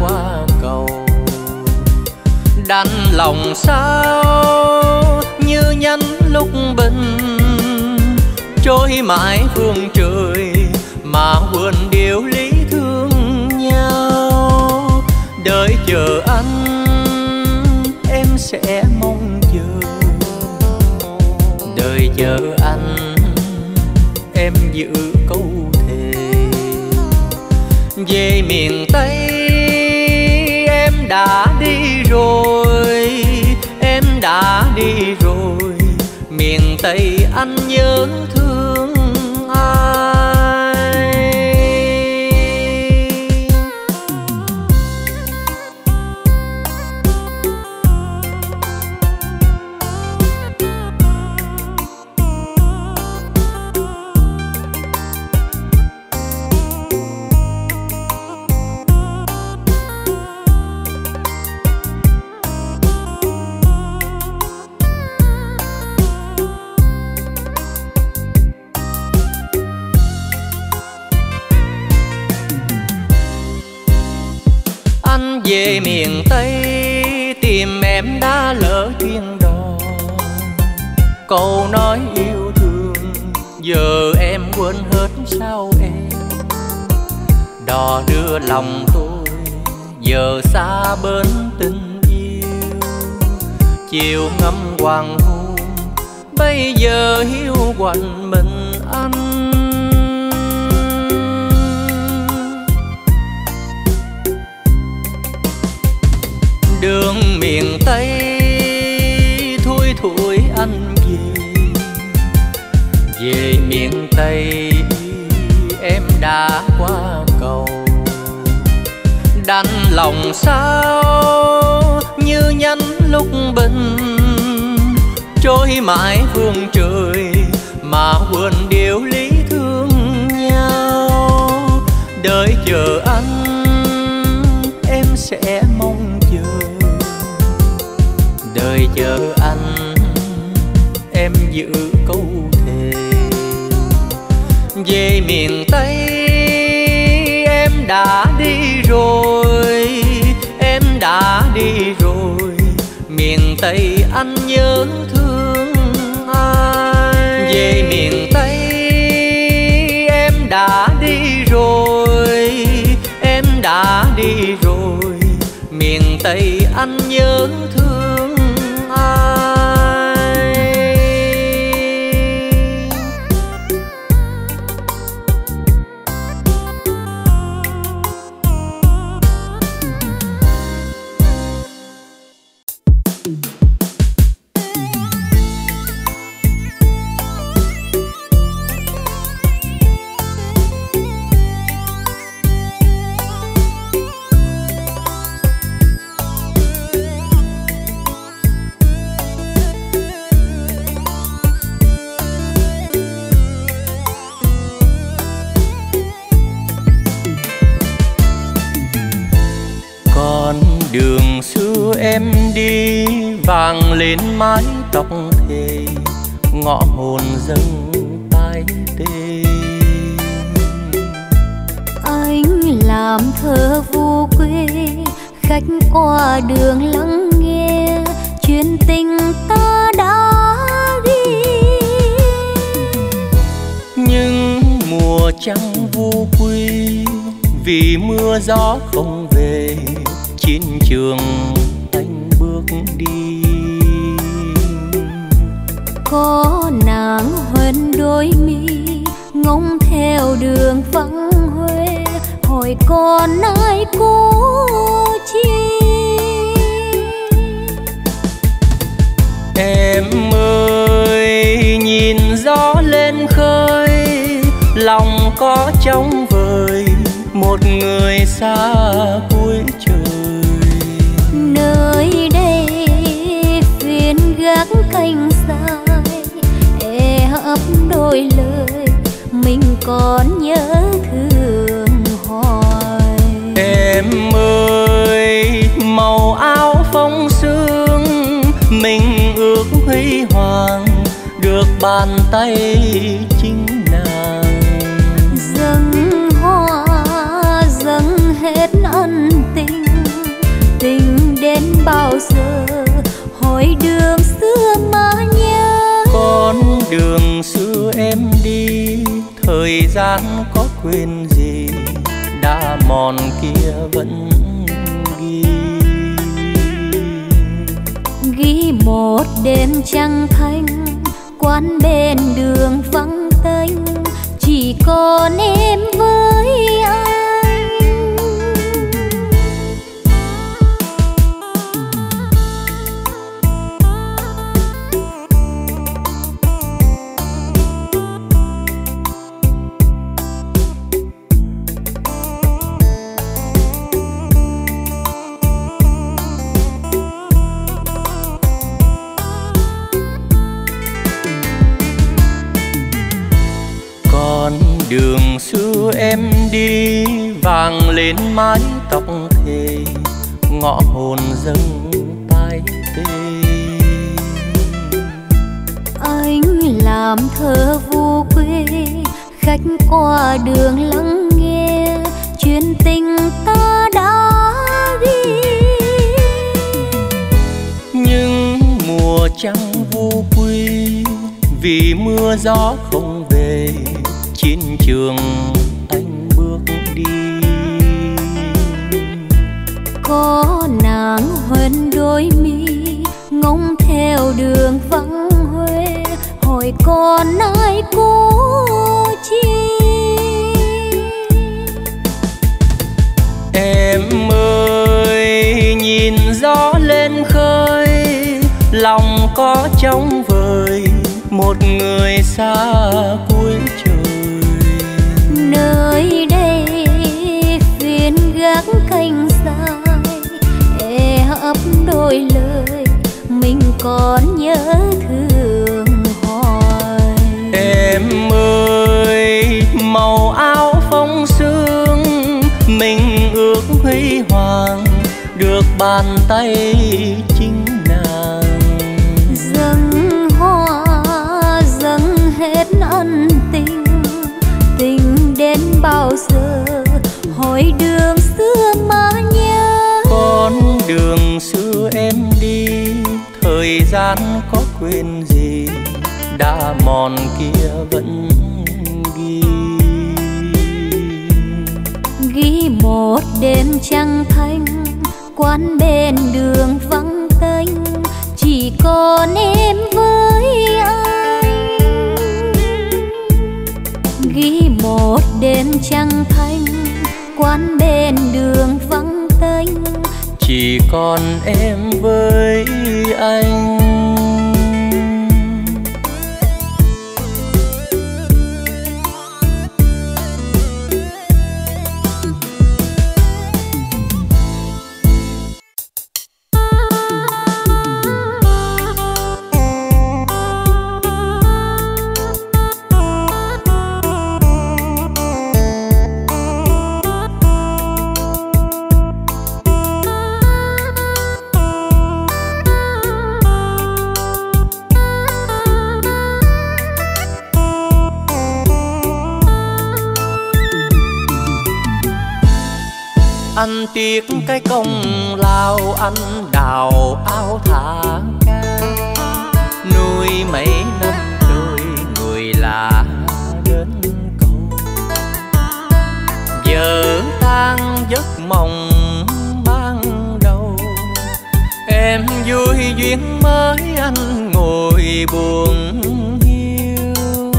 qua cầu. Đắn lòng sao như nhân lúc bình trôi mãi phương trời mà quên điều lý thương nhau. Đợi chờ anh, em sẽ mong chờ. Đợi chờ anh, em giữ câu thề. Về miền tây tay anh nhớ lòng tôi giờ xa bên tình yêu. Chiều ngâm hoàng hôn, bây giờ hiu quạnh mình anh. Đường miền tây thui thủi anh về về miền tây em đã qua đành lòng sao như nhánh lúc bình trôi mãi phương trời mà quên điều lý thương nhau. Đợi chờ anh, em sẽ mong chờ. Đợi chờ anh, em giữ câu thề. Về miền tây em đã đi rồi, em đã đi rồi. Miền tây anh nhớ thương ai? Về miền tây em đã đi rồi, em đã đi rồi. Miền tây anh nhớ thương đường xưa em đi vàng lên mái tóc thề ngõ hồn dâng tay tê. Anh làm thơ vô quê khách qua đường lắng nghe chuyện tình ta đã ghi. Nhưng mùa trăng vô quy vì mưa gió không chiến trường anh bước đi. Có nàng huân đôi mi ngóng theo đường vắng huê hỏi còn ai cố chi? Em ơi nhìn gió lên khơi lòng có trống vời. Một người xa canh dài e ấp đôi lời mình còn nhớ thương hoài em ơi màu áo phong sương mình ước huy hoàng được bàn tay chính nàng dâng hoa dâng hết ân tình tình đến bao giờ hỏi đường đường xưa em đi, thời gian có quên gì? Đã mòn kia vẫn ghi. Ghi một đêm trăng thanh, quán bên đường vắng tênh chỉ còn em với anh lên mái tóc thề ngõ hồn dâng tay tê. Anh làm thơ vô quê khách qua đường lắng nghe chuyện tình ta đã ghi. Nhưng mùa trăng vô quy vì mưa gió không về chiến trường còn ai cố chi? Em ơi nhìn gió lên khơi lòng có trống vời một người xa cuối trời. Nơi đây phiên gác canh dài e ấp đôi lời mình còn nhớ thương bàn tay chính nàng. Dâng hoa dâng hết ân tình tình đến bao giờ hỏi đường xưa mà nhớ. Con đường xưa em đi thời gian có quên gì đã mòn kia vẫn ghi. Ghi một đêm trăng thanh quán bên đường vắng tênh, chỉ còn em với anh. Ghi một đêm trăng thanh, quán bên đường vắng tênh, chỉ còn em với anh anh. Anh đào ao thả ca. Nuôi mấy năm đôi người lạ đến cầu giờ tan giấc mộng ban đầu. Em vui duyên mới anh ngồi buồn hiu.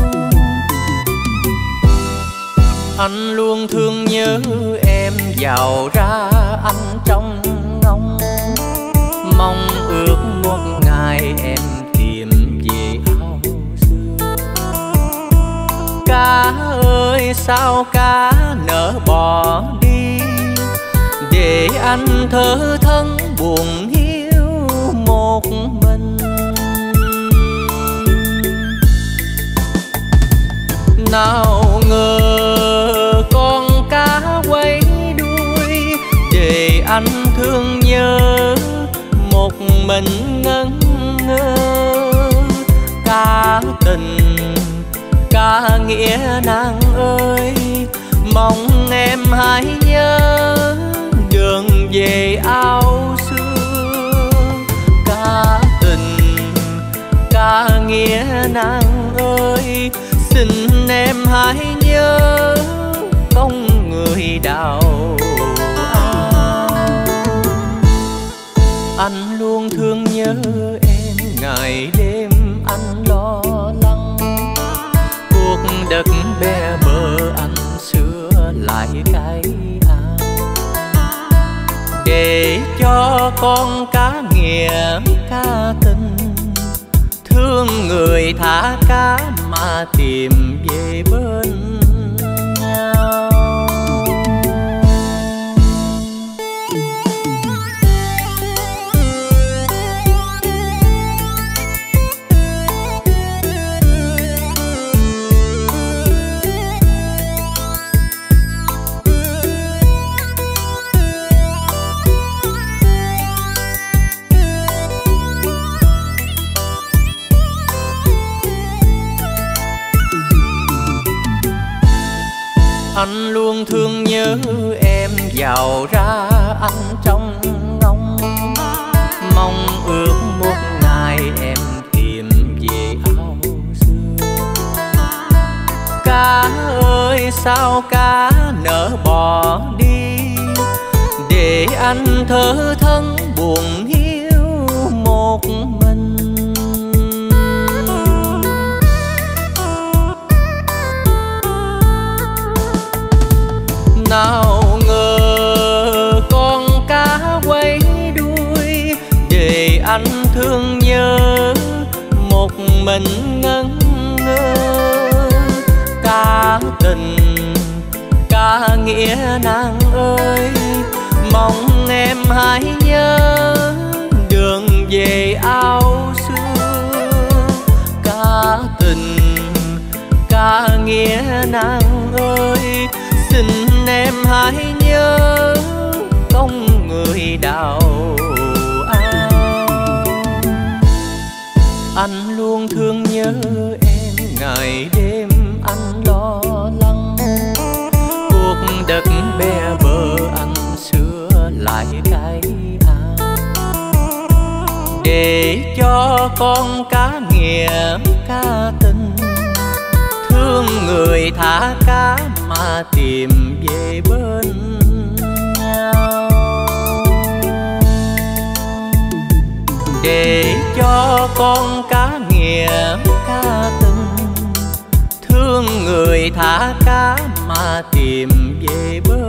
Anh luôn thương nhớ em giàu ra anh ơi sao cá nỡ bỏ đi? Để anh thơ thân buồn hiu một mình. Nào ngờ con cá quay đuôi, để anh thương nhớ một mình ngẩn ngơ. Cá tình ca nghĩa nàng ơi. Mong em hãy nhớ đường về ao xưa. Ca tình, ca nghĩa nàng ơi. Xin em hãy nhớ công người đào anh luôn thương nhớ em ngày đêm. Đất bé bờ ăn xưa lại cái ao để cho con cá nghĩa cá tình thương người thả cá mà tìm về bên nhớ em giàu ra anh trong ngóng. Mong ước một ngày em tìm về ao xưa. Cá ơi, sao cá nỡ bỏ đi? Để anh thơ thân buồn nào ngờ con cá quay đuôi để anh thương nhớ một mình ngân ngơ. Cá tình cá nghĩa nàng ơi, mong em hãy nhớ đường về ao xưa. Cá tình cá nghĩa nàng ơi, xin em hãy nhớ công người đào ao. Anh luôn thương nhớ em, ngày đêm anh lo lắng. Cuộc đất bé bờ anh sửa lại cái ao. Để cho con cá nghiệm ca tình thương người thả cá mà tìm về bên nhau. Để cho con cá nghĩa cá tình thương người thả cá mà tìm về bên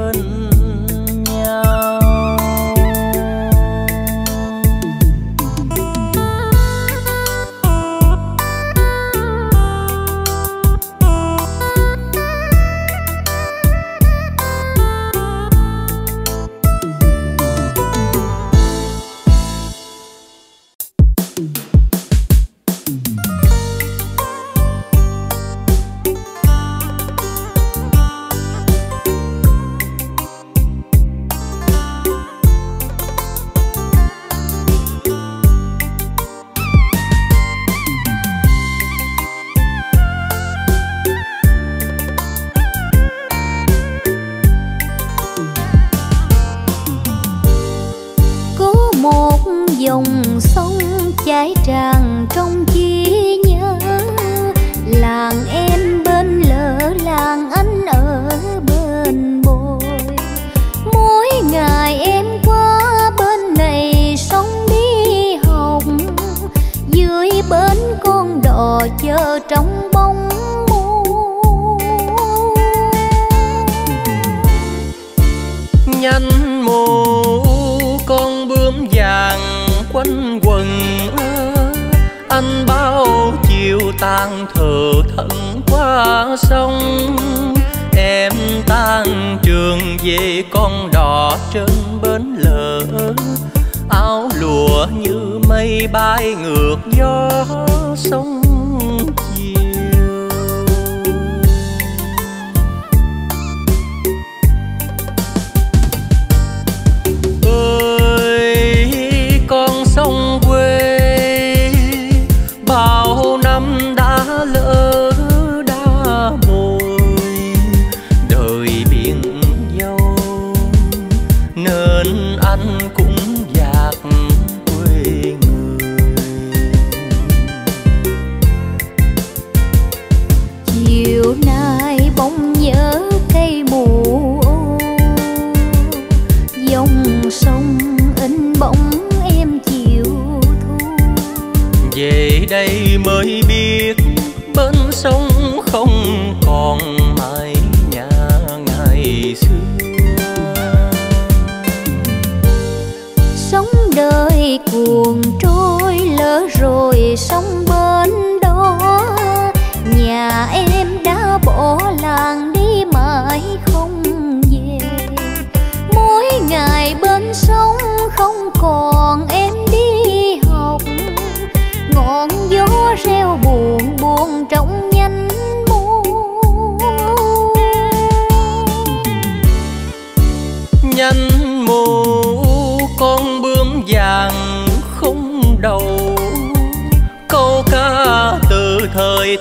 dòng sông chảy tràn trong trí nhớ. Làng em bên lỡ làng anh ở bên bồi. Mỗi ngày em qua bên này sống đi hồng dưới bến con đò chờ trong Tang thờ thân qua sông. Em tang trường về con đò trên bến lỡ áo lụa như mây bay ngược gió sông.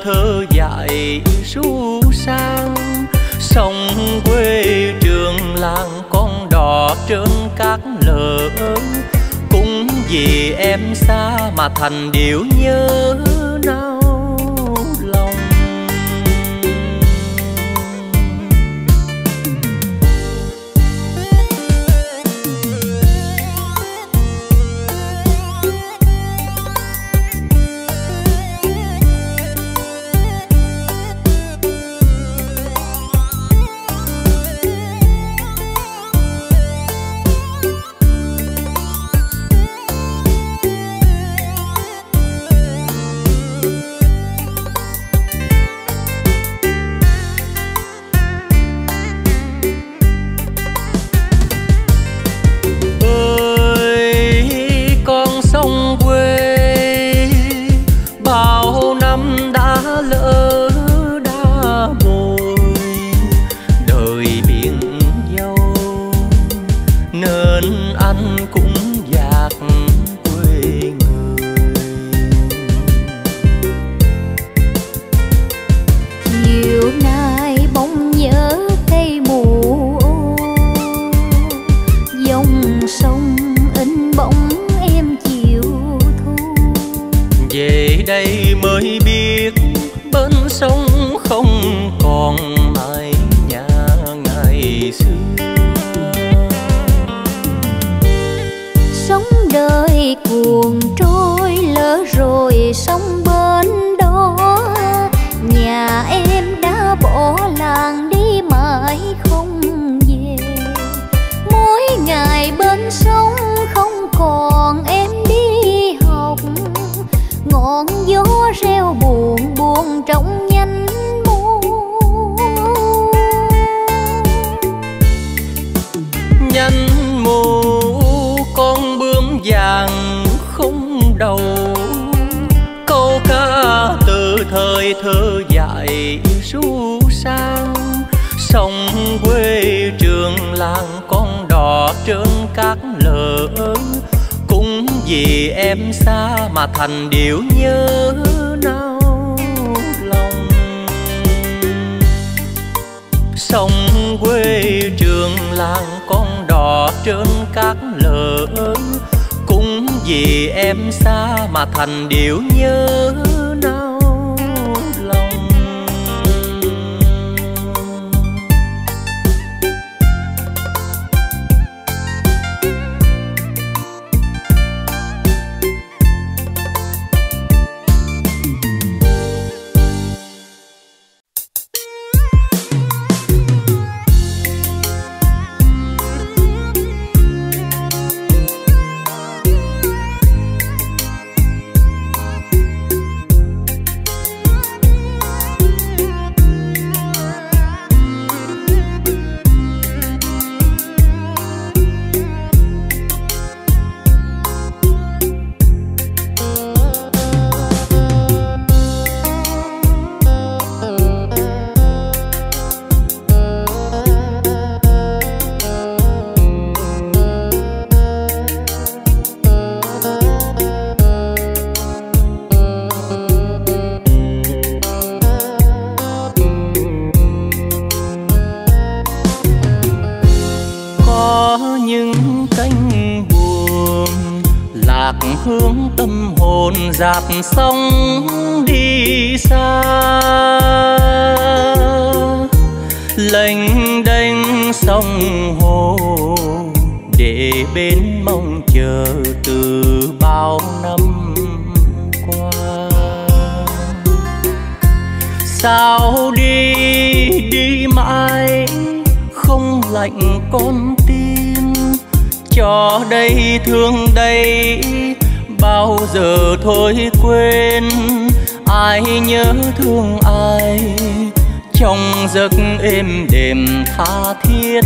Thơ dài ru sang. Sông quê trường làng con đò trên cát lỡ cũng vì em xa mà thành điệu nhớ nao. Thành trong giấc êm đềm tha thiết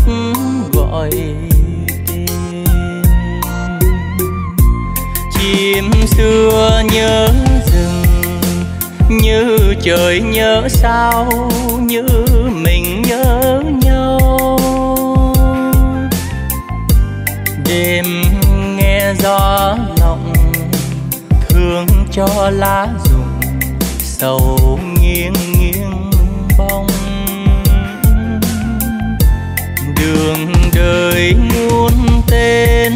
gọi tên. Chim xưa nhớ rừng, như trời nhớ sao, như mình nhớ nhau. Đêm nghe gió lòng thương cho lá rụng, sầu đường đời muôn tên.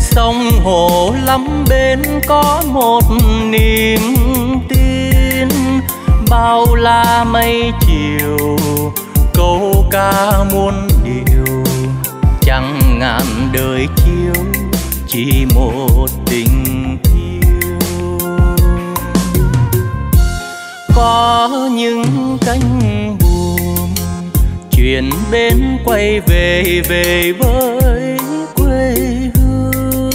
Sông hồ lắm bên có một niềm tin. Bao la mây chiều, câu ca muôn điều. Chẳng ngàn đời chiếu, chỉ một tình yêu. Có những cánh chuyện bên quay về về với quê hương.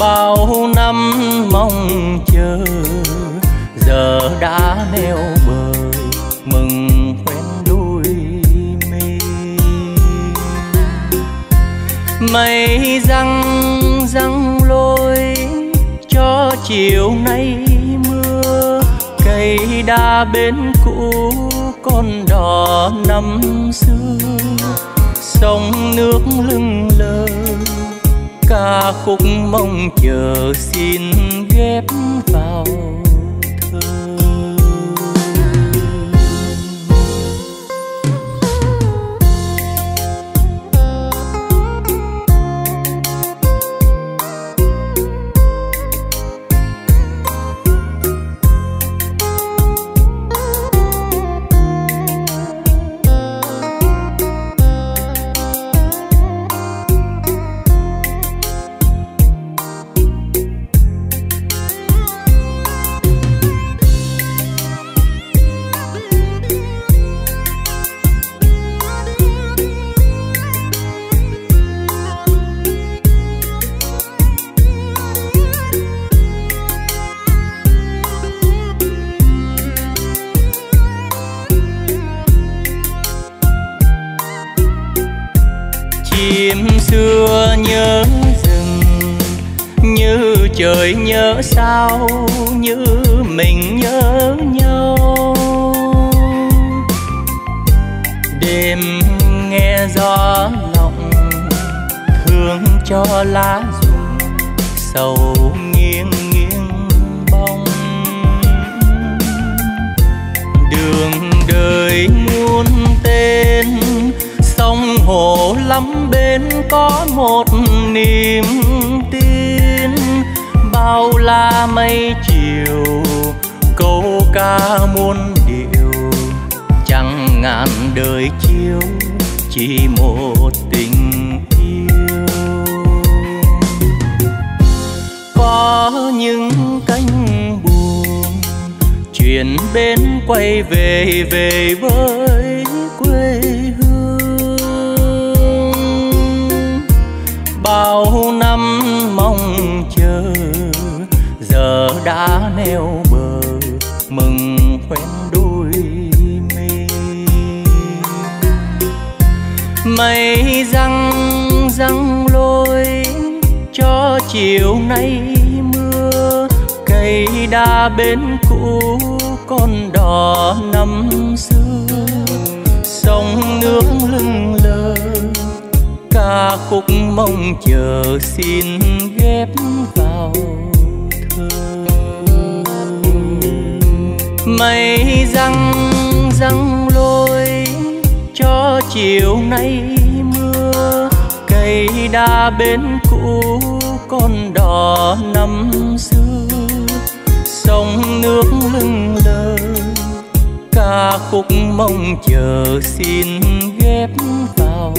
Bao năm mong chờ, giờ đã neo bờ mừng quen đôi mi. Mây răng răng lôi, cho chiều nay mưa, cây đa bên cũ con đò năm xưa, sông nước lưng lơ. Ca khúc mong chờ xin ghép vào. Có những cánh buồm. Chuyển bên quay về về với quê hương. Bao năm mong chờ, giờ đã neo bờ, mừng quen đôi mi. Mây răng răng lôi, cho chiều nay cây đa bên cũ con đò năm xưa. Sông nước lưng lờ, ca khúc mong chờ xin ghép vào thơ. Mây răng răng lôi, cho chiều nay mưa. Cây đa bên cũ con đò năm xưa nước lưng lơ. Ca khúc mong chờ xin ghép vào.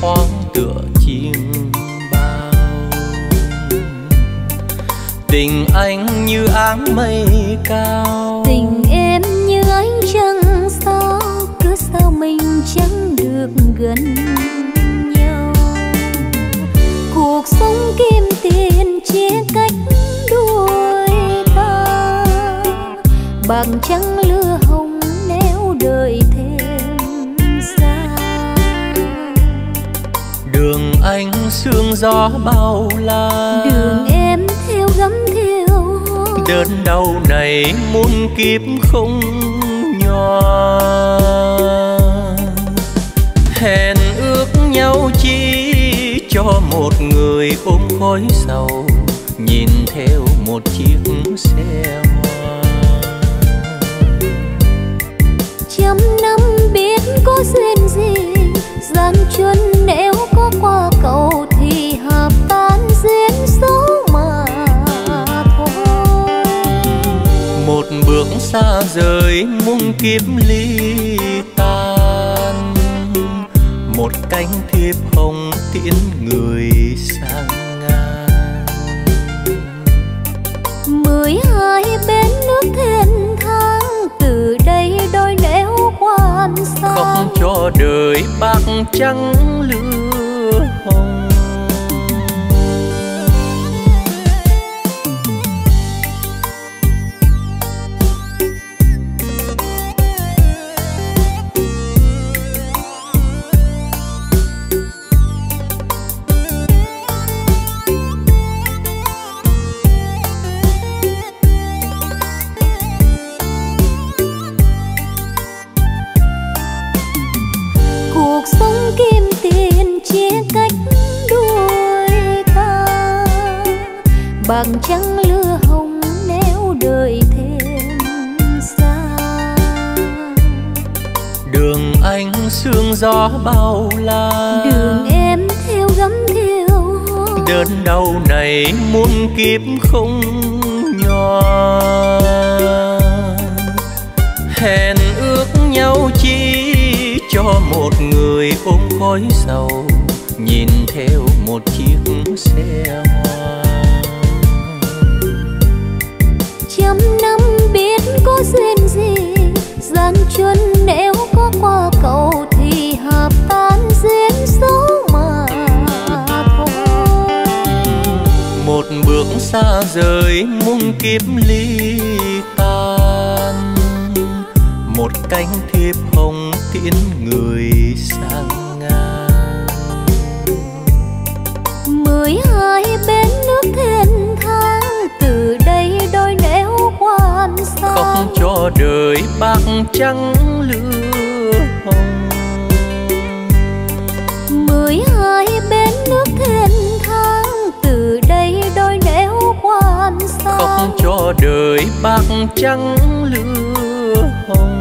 Thoáng tựa chim bao. Tình anh như áng mây cao. Tình em như ánh trăng sao cứ sao mình chẳng được gần nhau. Cuộc sống kim tiền chia cách đuôi ta, bằng trắng lưỡi sương gió bao la. Đường em theo gấm theo đơn đau này muôn kiếp không nhòa. Hẹn ước nhau chi cho một người ôm khói sầu. Nhìn theo một chiếc xe hoa. Trăm năm biết có duyên gì xa rời muôn kiếp ly tan. Một cánh thiệp hồng tiễn người sang ngang. Mười hai bên nước thênh thang từ đây đôi nẻo quan khóc sang. cho đời bạc trắng lửa nghiệp không nhỏ. Hẹn ước nhau chi cho một người ôm khói sầu, nhìn theo một chiếc xe hoa. Trăm năm biết có duyên gì giang chân xa rời muôn kiếp ly tan. Một cánh thiệp hồng tiễn người sang ngang. Mười hai bến nước thiên thang từ đây đôi nẻo quan xa không cho đời bạc trắng lương cho đời bạc trắng lửa hồng.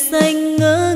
xanh ngỡ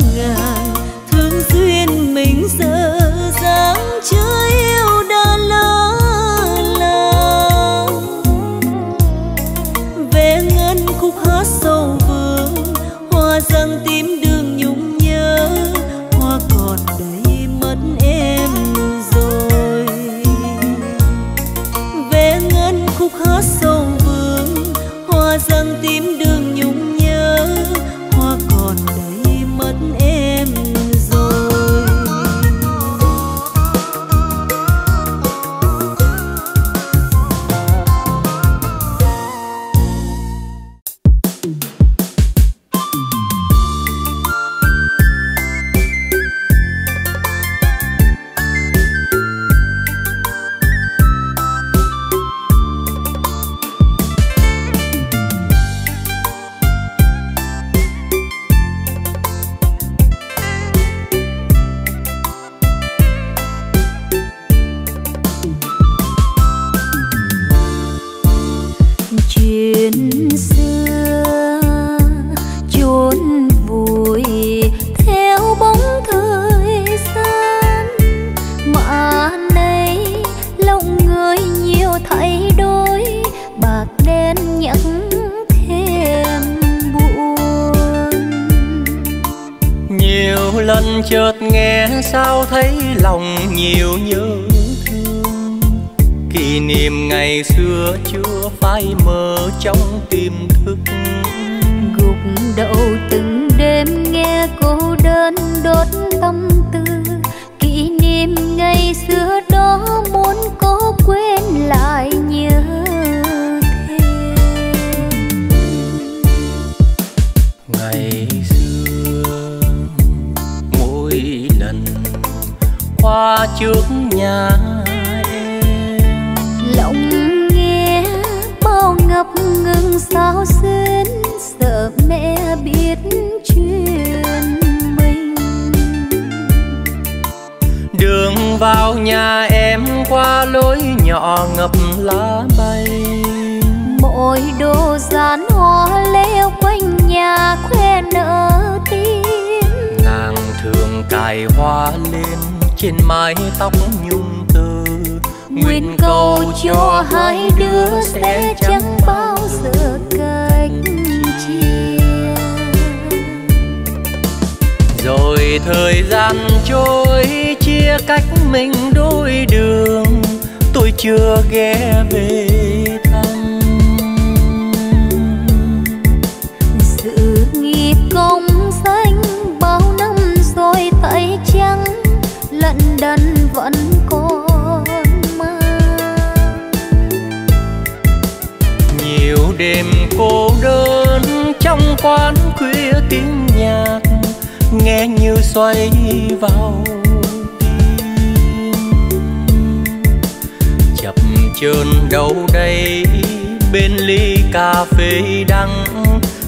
đầy đắng,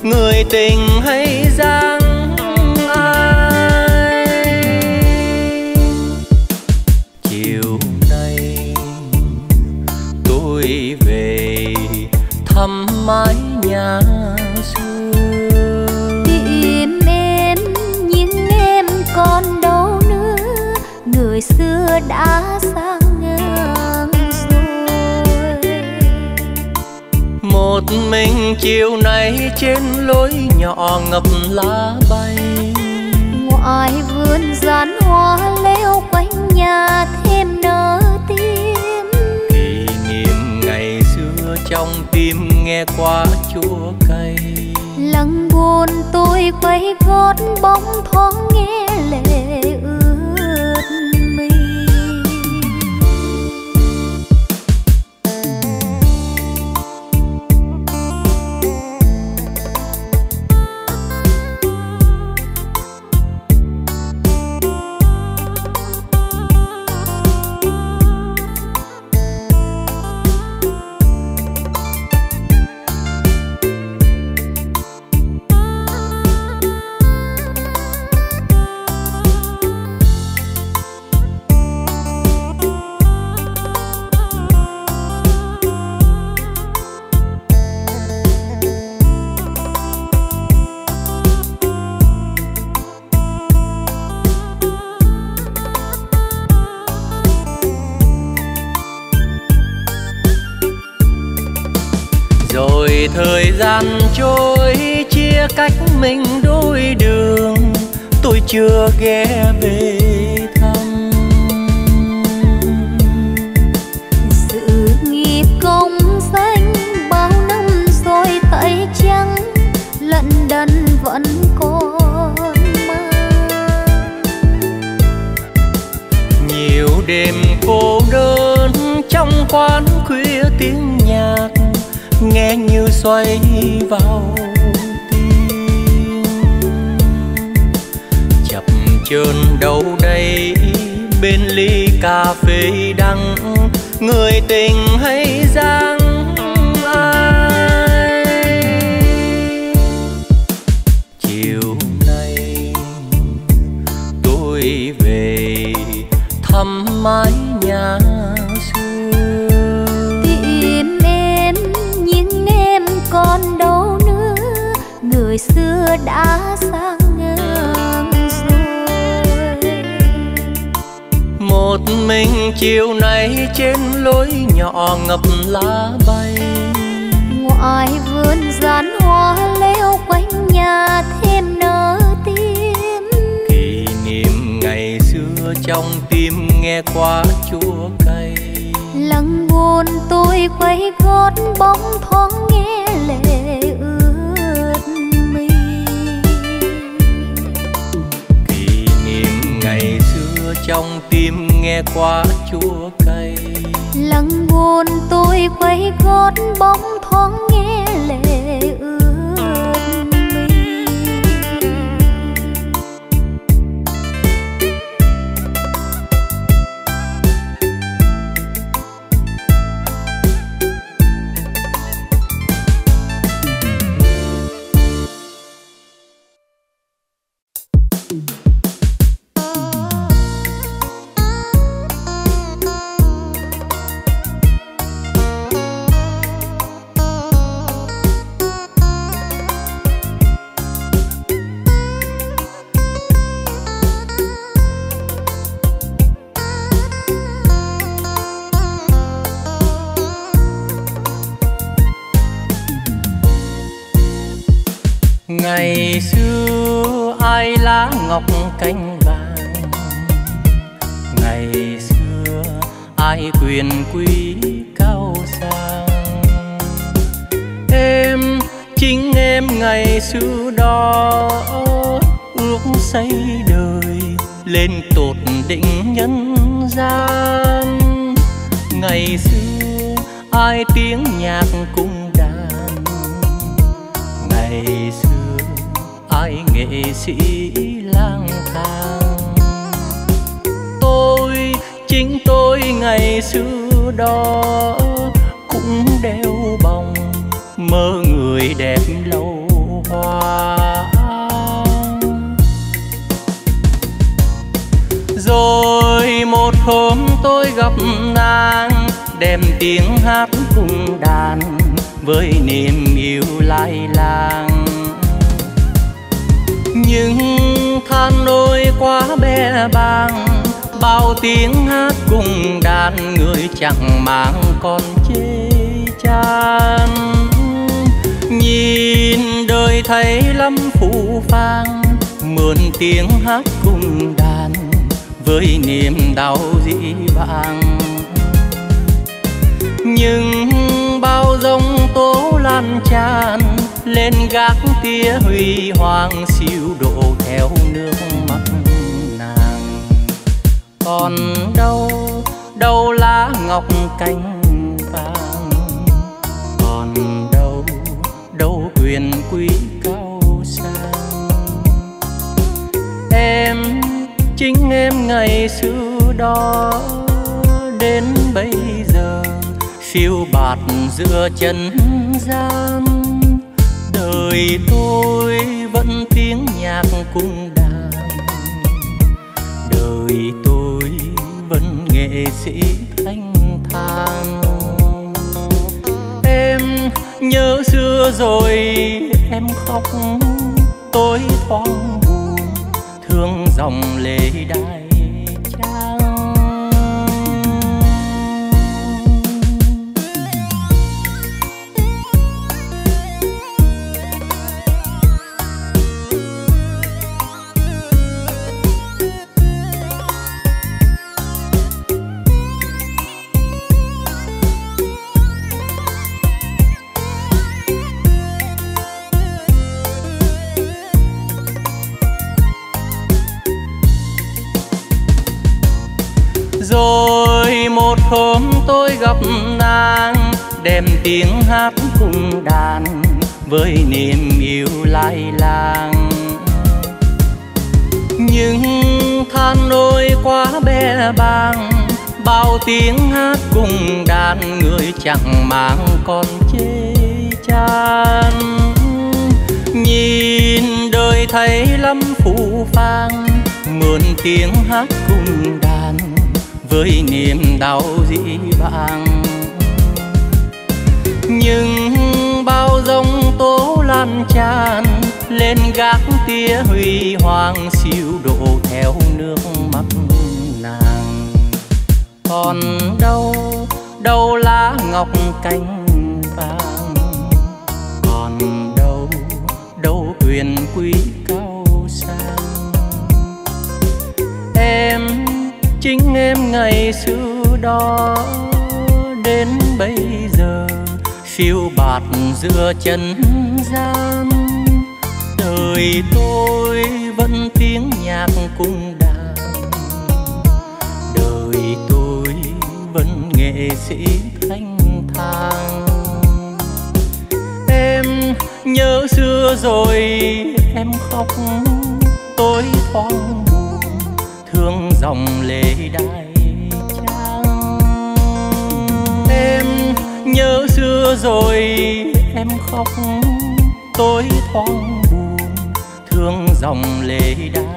người tình hay giang ai? Chiều nay tôi về thăm mái nhà tìm em nhưng em còn đâu nữa. Người xưa đã xa mình chiều nay trên lối nhỏ ngập lá bay. Ngoài vườn gián hoa leo quanh nhà thêm nở tim. Kỷ niệm ngày xưa trong tim nghe qua chua cay. Lắng buồn tôi quay gót bóng thoáng nghe cách mình đôi đường tôi chưa ghé về thăm. Sự nghiệp công danh bao năm rồi tay trắng lận đận vẫn còn mang. Nhiều đêm cô đơn trong quán khuya tiếng nhạc nghe như xoay vào trơn đâu đây? Bên ly cà phê đắng, người tình hay giang ai? Chiều nay tôi về thăm mái nhà người xưa đã mình chiều nay trên lối nhỏ ngập lá bay. Ngoài vườn gian hoa leo quanh nhà thêm nở tim. Kỷ niệm ngày xưa trong tim nghe quá chua cay. Lặng buồn tôi quay gót bóng nghe quá chua cay lắng buồn tôi quay gót bóng lên tột định nhân gian. Ngày xưa, ai tiếng nhạc cung đàn. Ngày xưa, ai nghệ sĩ lang thang. Tôi, chính tôi ngày xưa đó cũng đeo bồng mơ người đẹp lâu hoa. Một hôm tôi gặp nàng, đem tiếng hát cùng đàn với niềm yêu lai làng nhưng than nôi quá bé bàng, bao tiếng hát cùng đàn người chẳng mang con chê chan. Nhìn đời thấy lắm phù phang mượn tiếng hát cùng đàn với niềm đau dĩ vãng. Nhưng bao giông tố lan tràn lên gác tia huy hoàng siêu độ theo nước mắt nàng. Còn đâu đâu lá ngọc cánh vàng. Còn đâu đâu quyền quý cao sang. Em, chính em ngày xưa đó đến bây giờ, phiêu bạt giữa chân gian. Đời tôi vẫn tiếng nhạc cung đàn. Đời tôi vẫn nghệ sĩ thanh thang em nhớ xưa rồi, em khóc, tôi thoáng buồn. Thương dòng lệ đai tôi gặp nàng, đem tiếng hát cùng đàn với niềm yêu lai làng nhưng than ôi quá bé bàng, bao tiếng hát cùng đàn người chẳng mang còn chê chan. Nhìn đời thấy lắm phù phang mượn tiếng hát cùng đàn với niềm đau dĩ vãng. Nhưng bao giông tố lan tràn lên gác tia huy hoàng siêu độ theo nước mắt nàng. Còn đâu đâu lá ngọc cánh vàng. Còn đâu đâu quyền quý cao sang. Em, chính em ngày xưa đó đến bây giờ, phiêu bạt giữa chân gian. Đời tôi vẫn tiếng nhạc cung đàn. Đời tôi vẫn nghệ sĩ thanh thang. Em nhớ xưa rồi, em khóc, tôi thoáng buồn. Thương dòng lệ đai em nhớ xưa rồi em khóc tôi thoáng buồn thương dòng lệ đai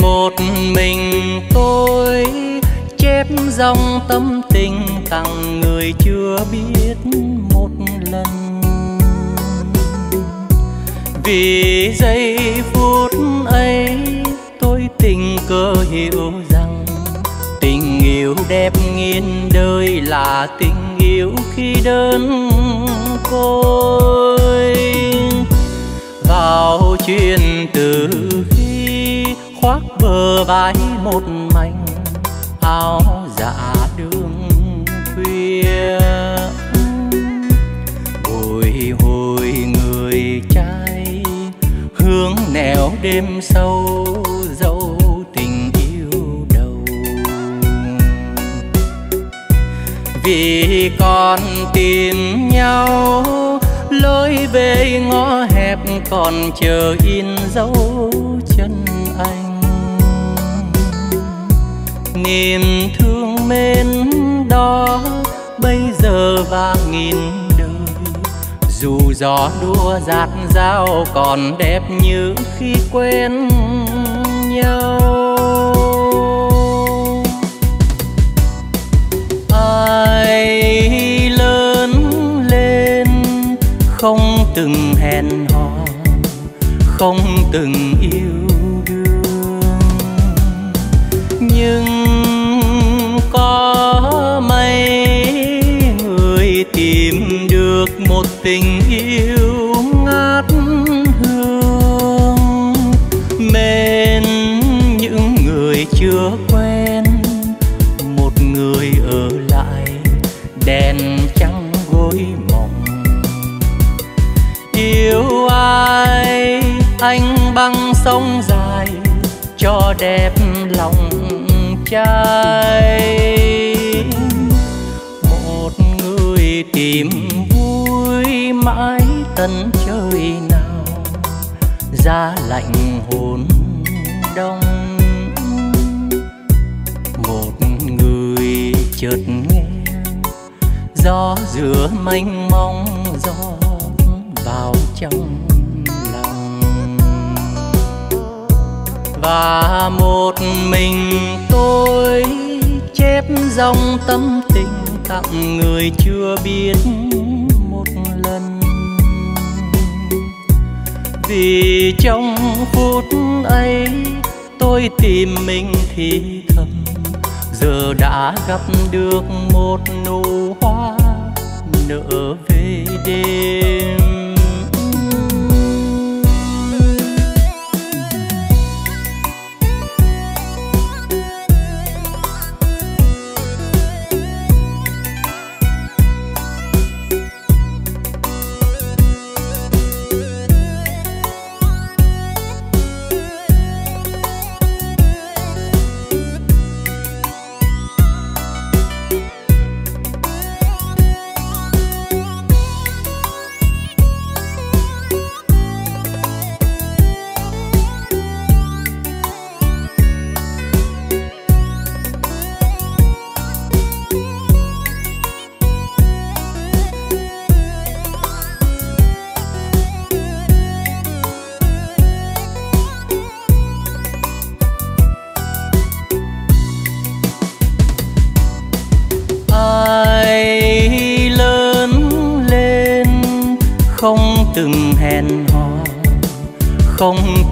một mình tôi, chép dòng tâm tình tặng người chưa biết một lần. Vì giây phút ấy tôi tình cờ hiểu rằng tình yêu đẹp nghìn đời là tình yêu khi đơn côi. Vào chuyện từ khoác bờ vai một mảnh áo dạ đường khuya. Bồi hồi người trai, hướng nẻo đêm sâu dẫu tình yêu đầu. Vì còn tìm nhau, lối về ngõ hẹp còn chờ in dấu niềm thương mến đó, bây giờ và nghìn đời. Dù gió đua giạt dao còn đẹp như khi quen nhau. Ai lớn lên không từng hẹn hò, không từng yêu đương. Nhưng tình yêu ngát hương mến những người chưa quen, một người ở lại, đèn trắng gối mộng yêu ai, anh băng sông dài, cho đẹp lòng trai tìm vui mãi tận trời nào. Giá lạnh hồn đông. Một người chợt nghe. Gió giữa mênh mông gió vào trong lòng, và một mình tôi chép dòng tâm tình tặng người chưa biết một lần. Vì trong phút ấy tôi tìm mình thì thầm, giờ đã gặp được một nụ hoa nở về đêm.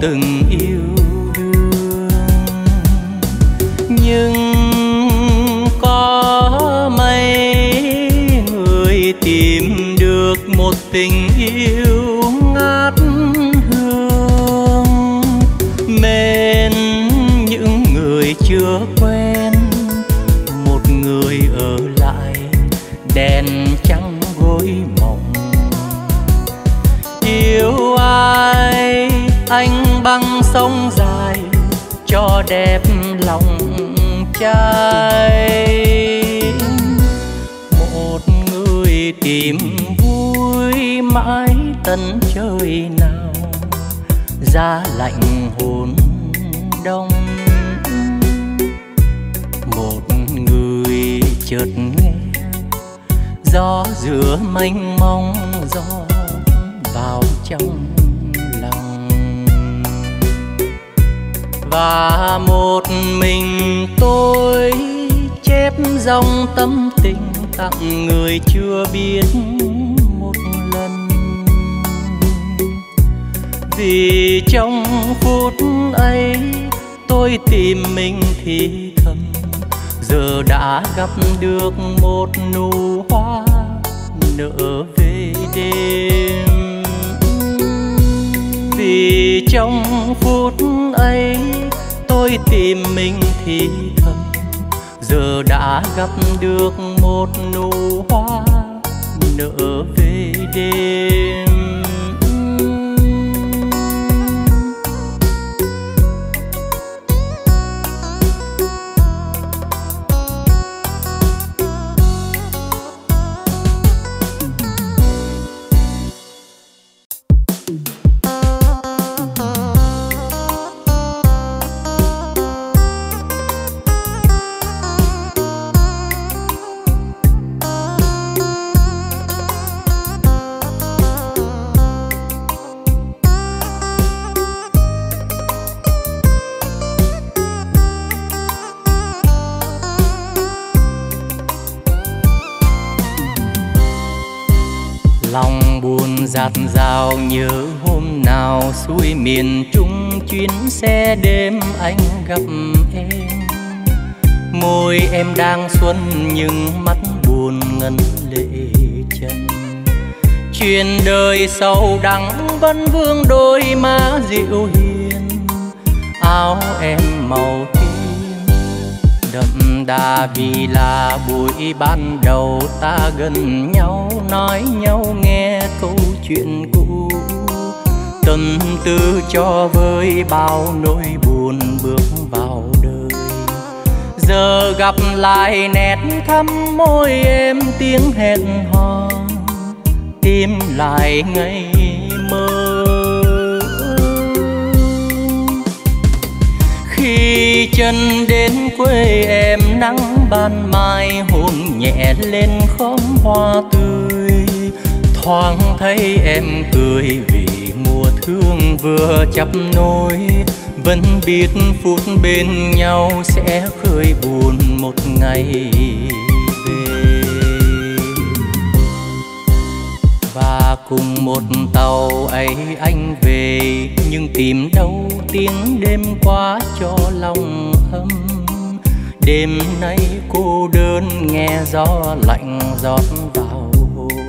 Từng gần nhau, nói nhau nghe câu chuyện cũ. Tâm tư cho với bao nỗi buồn bước vào đời. Giờ gặp lại nét thắm môi em tiếng hẹn hò. Tim lại ngây khi chân đến quê em, nắng ban mai hôn nhẹ lên khóm hoa tươi. Thoáng thấy em cười vì mùa thương vừa chắp nối vẫn biết phút bên nhau sẽ khơi buồn một ngày. Cùng một tàu ấy anh về. Nhưng tìm đâu tiếng đêm qua cho lòng hâm. Đêm nay cô đơn nghe gió lạnh giọt vào hồn.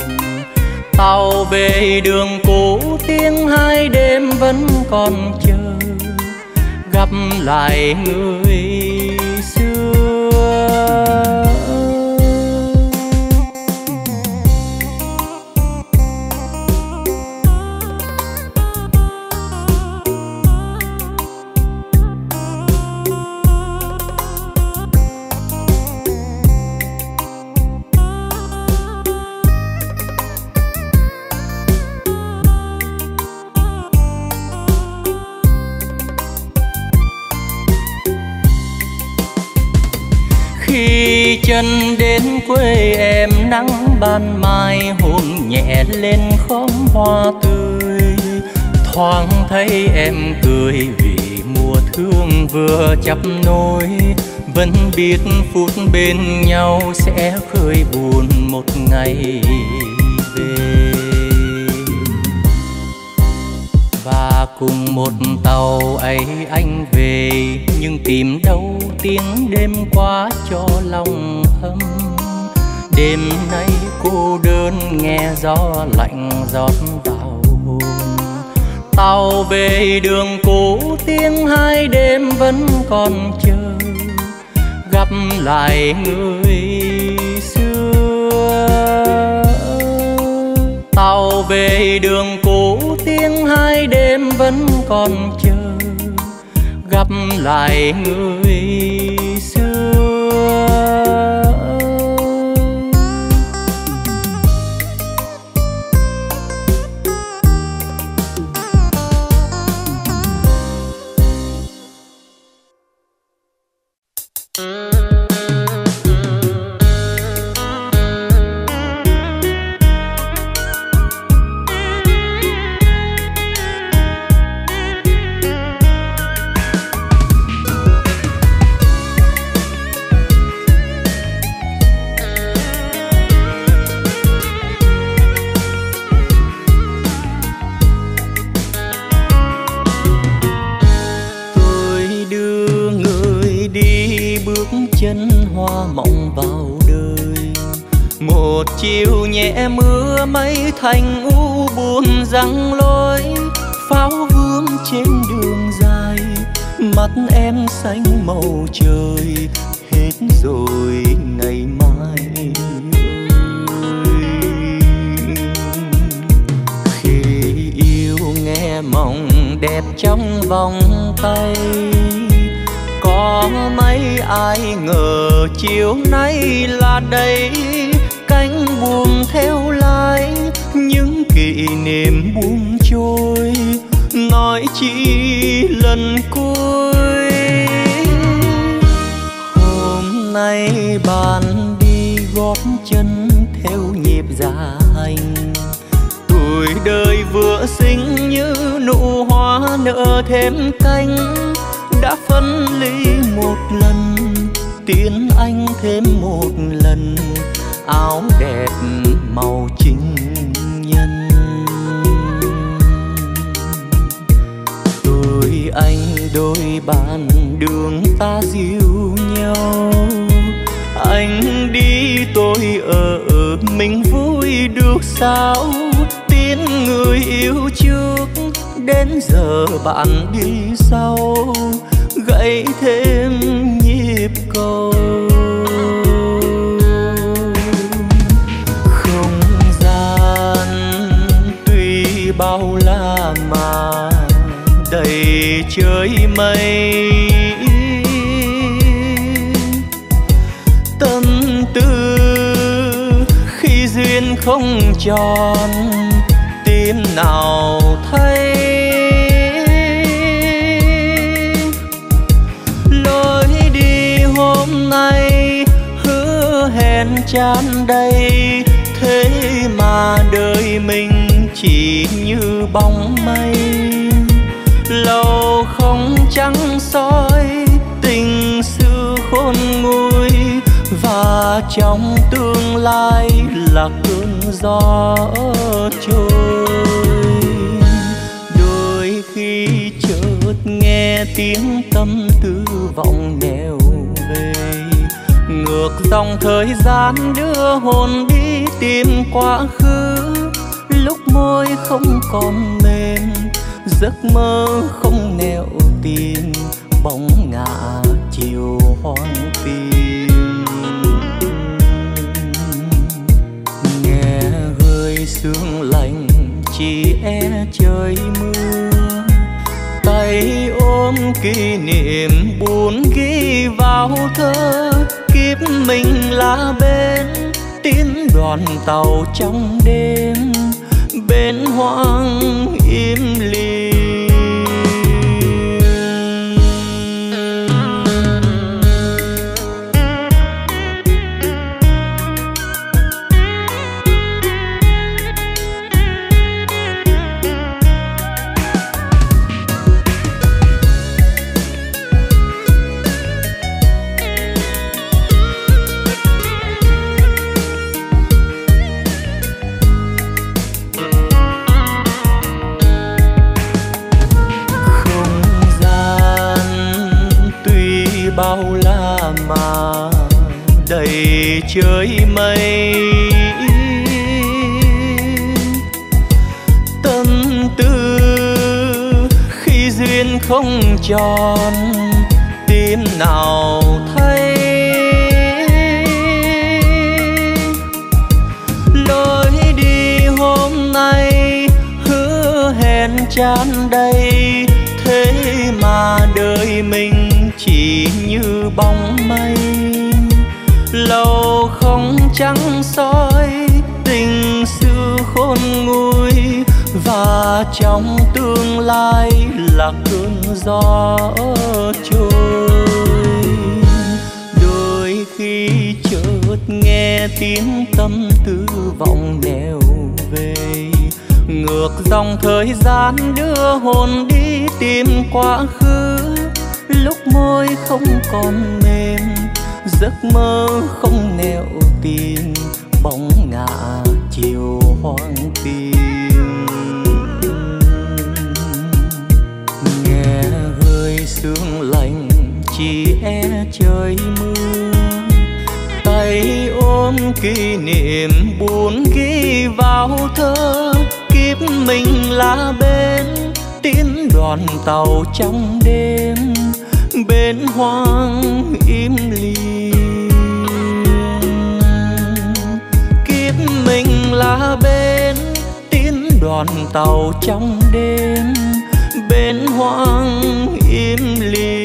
Tàu về đường cũ tiếng hai đêm vẫn còn chờ. Gặp lại người xưa. Chân đến quê em nắng ban mai hôn nhẹ lên khóm hoa tươi. Thoáng thấy em cười vì mùa thương vừa chắp nối vẫn biết phút bên nhau sẽ khơi buồn một ngày. Cùng một tàu ấy anh về. Nhưng tìm đâu tiếng đêm qua cho lòng ấm đêm nay cô đơn nghe gió lạnh giọt vào hồn tàu về đường cũ tiếng hai đêm vẫn còn chờ. Gặp lại người tàu về đường cũ tiếng hai đêm vẫn còn chờ. Gặp lại người một chiều nhẹ mưa mây thành u buồn răng lối, pháo vương trên đường dài, mắt em xanh màu trời, hết rồi ngày mai khi yêu nghe mộng đẹp trong vòng tay, có mấy ai ngờ chiều nay là đây? Cánh buồm theo lái, những kỷ niệm buông trôi, nói chỉ lần cuối. Hôm nay bạn đi góp chân theo nhịp già hành, tuổi đời vừa sinh như nụ hoa nở thêm cánh. Đã phân ly một lần, tiến anh thêm một lần áo đẹp màu chính nhân. Đôi anh, đôi bạn đường ta dịu nhau. Anh đi, tôi ở mình vui được sao? Tin người yêu trước, đến giờ bạn đi sau. Gãy thêm nhịp cầu. Bao la mà đầy trời mây. Tâm tư khi duyên không tròn, tim nào thấy? Lối đi hôm nay hứa hẹn chán đầy thế mà đời mình chỉ như bóng mây. Lâu không trắng soi, tình xưa khôn nguôi, và trong tương lai là cơn gió trôi. Đôi khi chợt nghe tiếng tâm tư vọng nèo về, ngược dòng thời gian đưa hồn đi tìm quá khứ lúc môi không còn mềm, giấc mơ không nẻo tìm, bóng ngả chiều hoang tìm. Nghe hơi sương lạnh, chỉ e trời mưa. Tay ôm kỷ niệm, buồn ghi vào thơ. Kiếp mình là bên tiến đoàn tàu trong đêm bên hoang im trời mây. Tâm tư khi duyên không tròn, tim nào thấy? Lối đi hôm nay hứa hẹn chán đầy, thế mà đời mình chỉ như bóng. Trắng soi, tình xưa khôn nguôi và trong tương lai là cơn gió trôi. Đôi khi chợt nghe tiếng tâm tư vọng nèo về, ngược dòng thời gian đưa hồn đi tìm quá khứ, lúc môi không còn mềm giấc mơ không nẻo tìm bóng ngả chiều hoang tim nghe hơi sương lạnh, chỉ e trời mưa. Tay ôm kỷ niệm buồn ghi vào thơ kiếp mình là bên tiến đoàn tàu trong đêm. Bên hoang im lìm mình là bên tiến đoàn tàu trong đêm. Bên hoang im lìm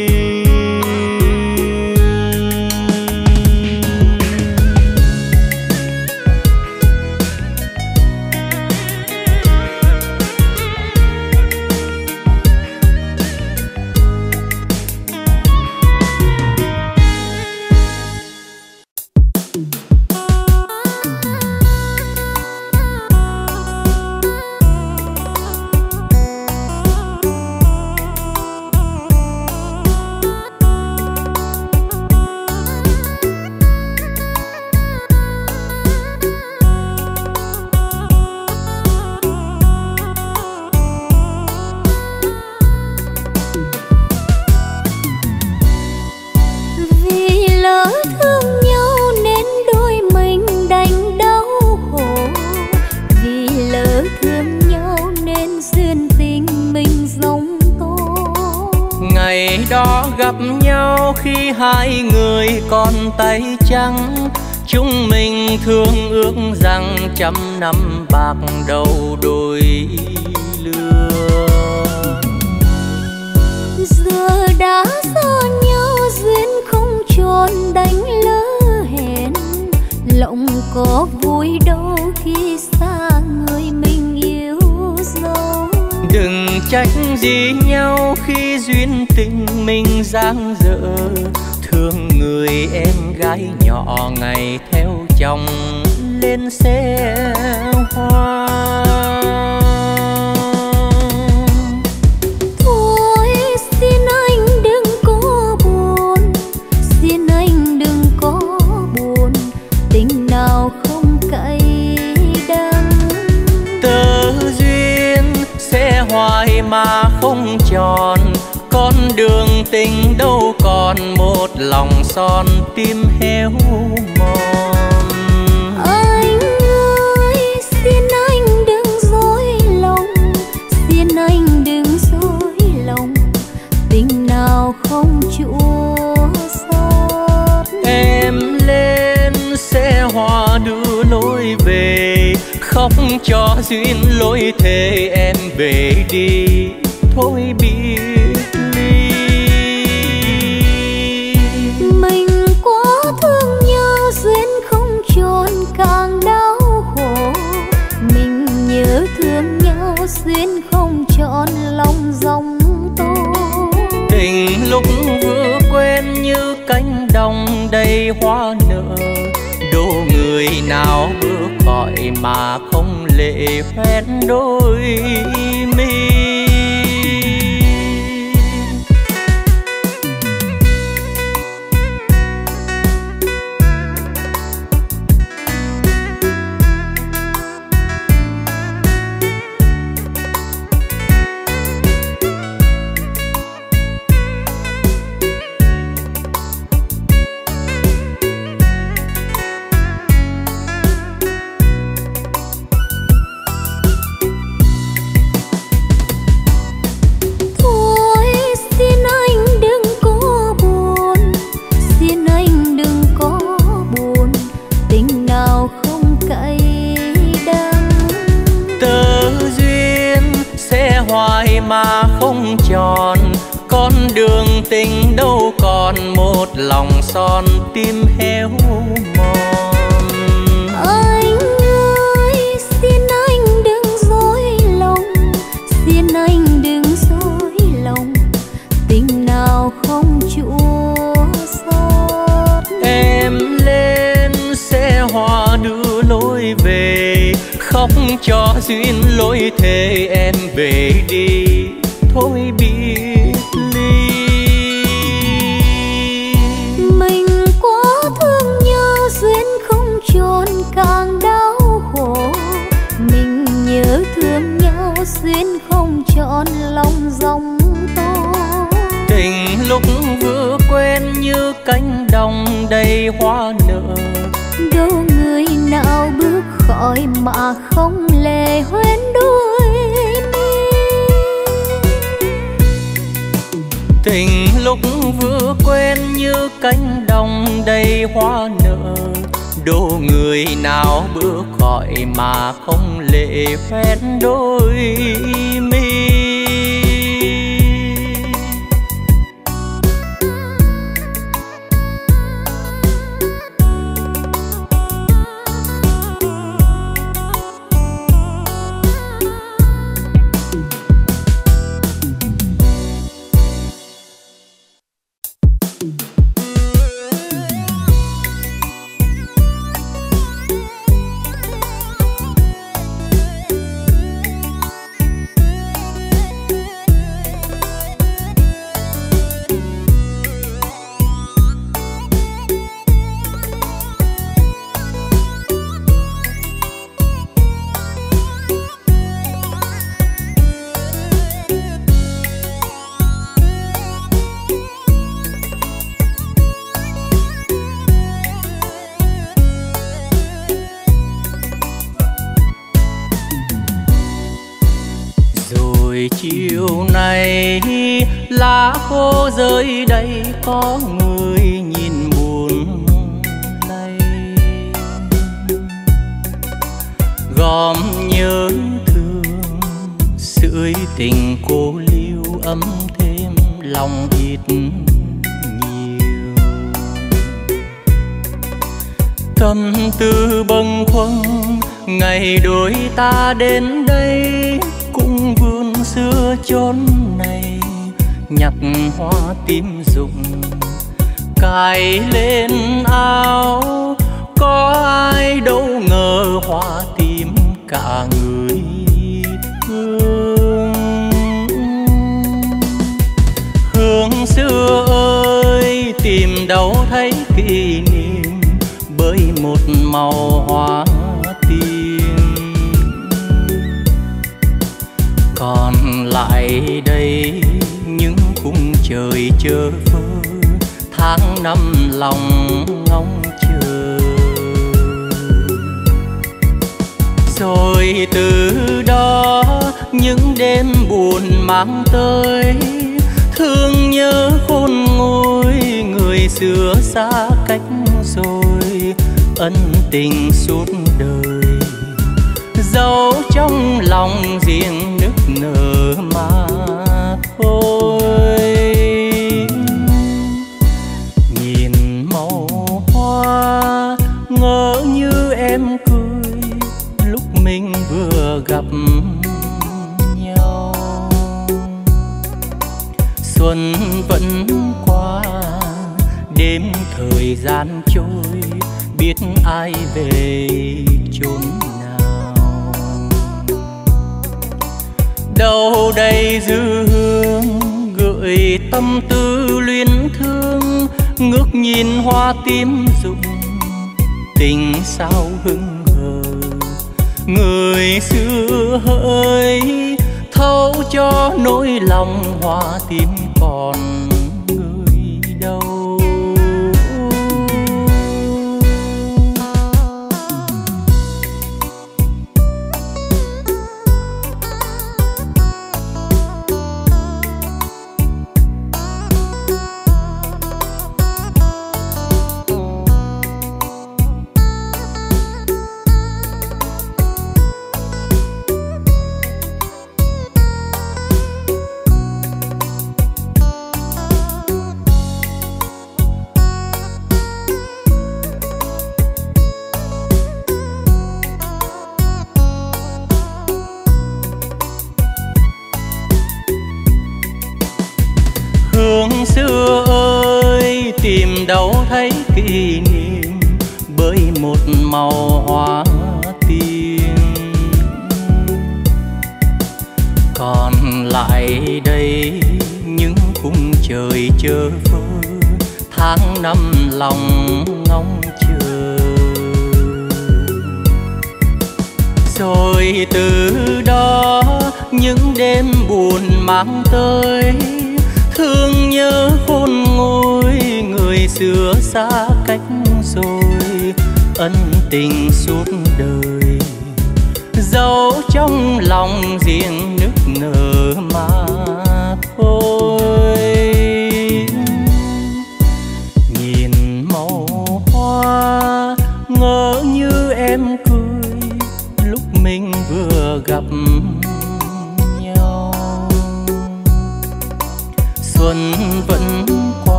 tay trắng. Chúng mình thương ước rằng trăm năm bạc đầu đôi lứa. Giờ đã xa nhau duyên không tròn đánh lỡ hẹn. Lòng có vui đâu khi xa người mình yêu dấu. Đừng trách gì nhau khi duyên tình mình giang dở thương người em gái nhỏ ngày theo chồng lên xe hoa. Thôi xin anh đừng có buồn xin anh đừng có buồn tình nào không cay đắng. Tơ duyên sẽ hoài mà không tròn con đường tình đâu còn một lòng son tim héo mòn. Anh ơi xin anh đừng dối lòng xin anh đừng dối lòng. Tình nào không chúa xót. Em lên sẽ hòa đưa lối về khóc cho duyên lối thề em về đi. Thôi biết cây hoa nở đô người nào bước gọi mà không lệ hoen đôi mi. Lệ hoen đôi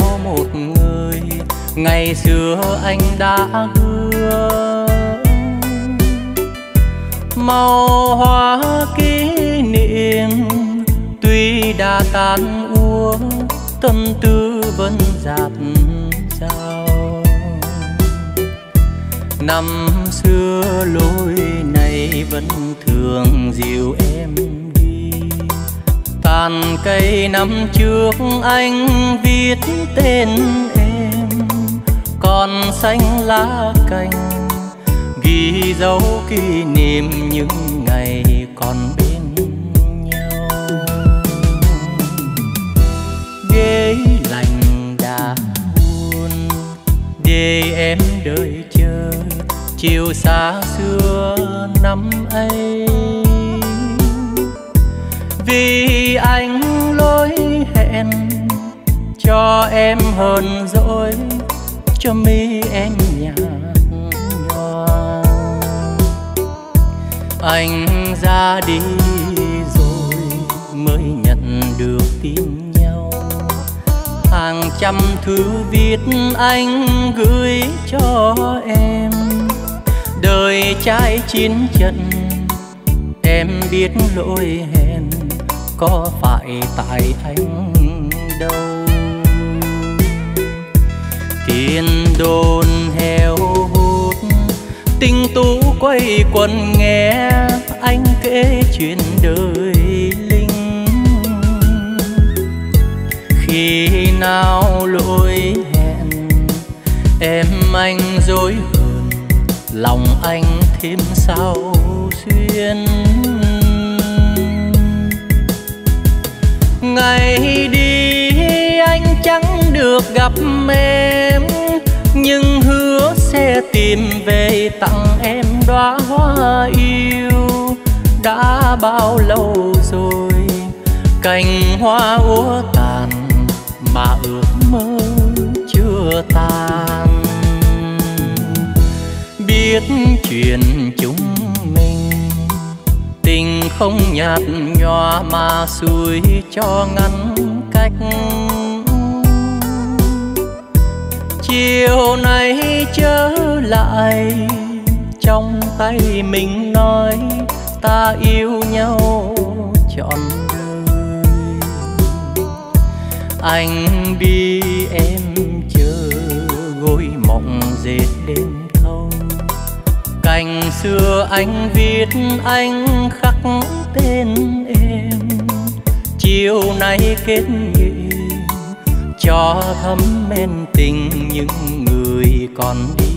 trao một người, ngày xưa anh đã hứa. Màu hoa kỷ niệm tuy đã tan úa, tâm tư vẫn dạt dào. Năm xưa lối này vẫn thường dịu em tàn cây năm trước anh viết tên em. Còn xanh lá cành, ghi dấu kỷ niệm những ngày còn bên nhau. Ghế lành đã buồn để em đợi chờ. Chiều xa xưa năm ấy vì anh lối hẹn cho em hơn dỗi, cho mi em nhạt nhòa. Anh ra đi rồi mới nhận được tin nhau. Hàng trăm thư viết anh gửi cho em. Đời trai chiến trận, em biết lỗi hẹn có phải tại anh đâu tiền đồn heo hút, tinh tú quay quần nghe anh kể chuyện đời linh khi nào lỗi hẹn, em anh dối hờn, lòng anh thêm sao duyên. Ngày đi anh chẳng được gặp em, nhưng hứa sẽ tìm về tặng em đóa hoa yêu. Đã bao lâu rồi, cành hoa úa tàn mà ước mơ chưa tàn biết chuyện chúng không nhạt nhòa mà xuôi cho ngăn cách. Chiều nay trở lại, trong tay mình nói, ta yêu nhau trọn đời. Anh đi, em chờ gối mộng dệt đêm cành xưa anh viết anh khắc tên em. Chiều nay kết nghị cho thấm men tình những người còn đi.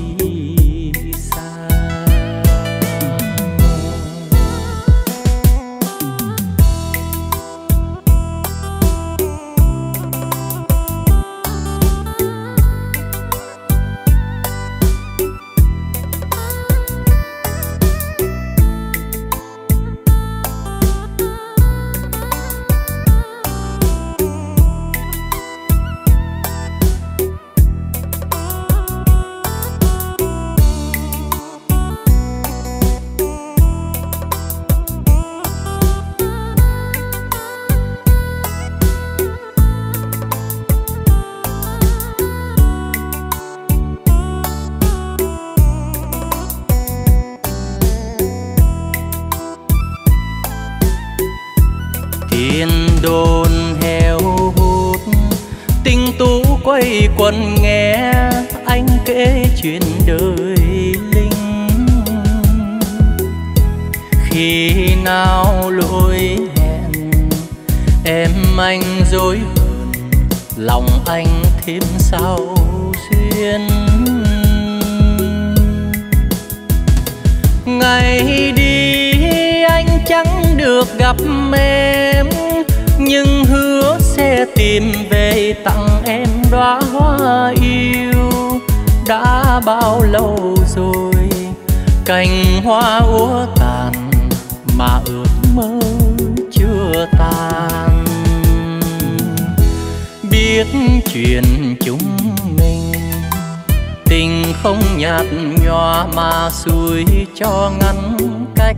Quay nghe anh kể chuyện đời linh. Khi nào lỗi hẹn, em anh dối hờn, lòng anh thêm sao duyên. Ngày đi anh chẳng được gặp em, nhưng hứa sẽ tìm về tặng em đóa hoa yêu, đã bao lâu rồi? Cành hoa úa tàn mà ước mơ chưa tàn biết chuyện chúng mình, tình không nhạt nhòa mà xuôi cho ngăn cách.